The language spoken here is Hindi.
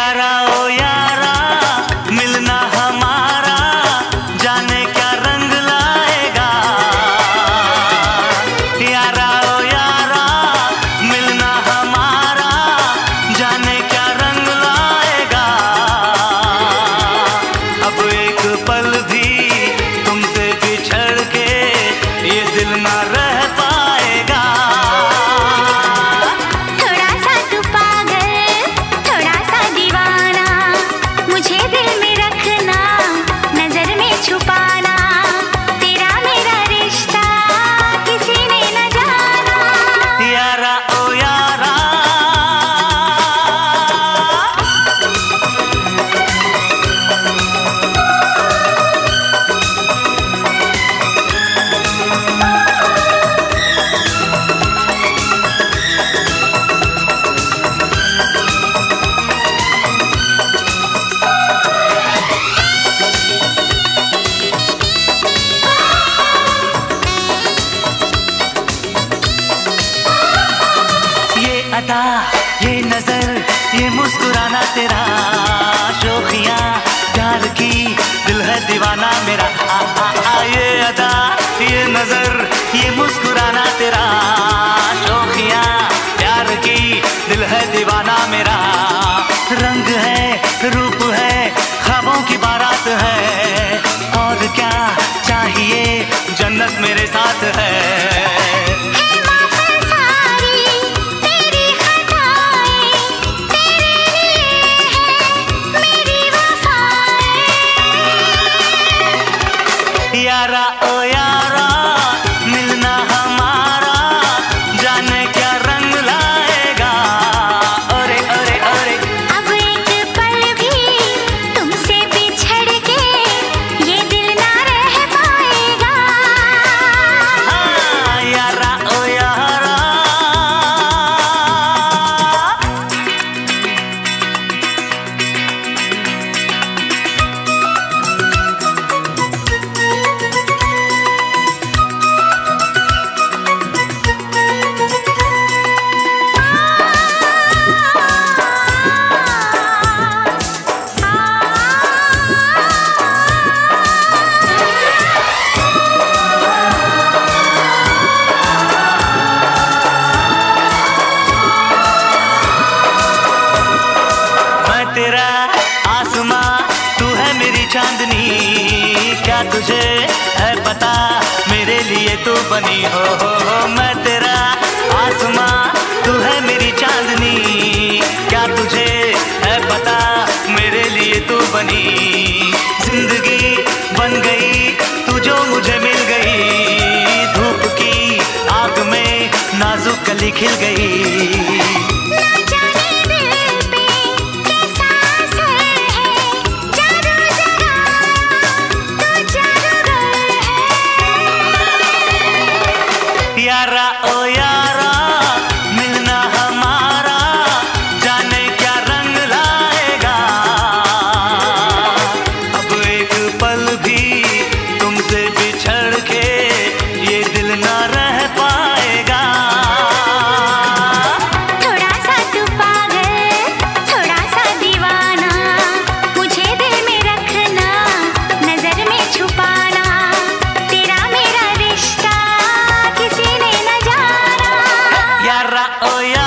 यारा ओ यारा, मिलना हमारा, जाने क्या रंग लाएगा। यारा ओ यारा, मिलना हमारा, जाने क्या रंग लाएगा। अब एक पल भी तुमसे बिछड़ के ये दिल ना रह पा मुस्कुराना तेरा शोखिया प्यार की दिल है दीवाना मेरा। आ, आ, आ ये अदा ये नज़र ये मुस्कुराना तेरा। चांदनी। क्या तुझे है पता? मेरे लिए तू बनी हो हो हो, मैं तेरा आसमां। तू है मेरी चांदनी। क्या तुझे है पता? मेरे लिए तू बनी। ज़िंदगी बन गई, तू जो मुझे मिल गई। धूप की आग में नाजुक कली खिल गई। Garra, oh yeah.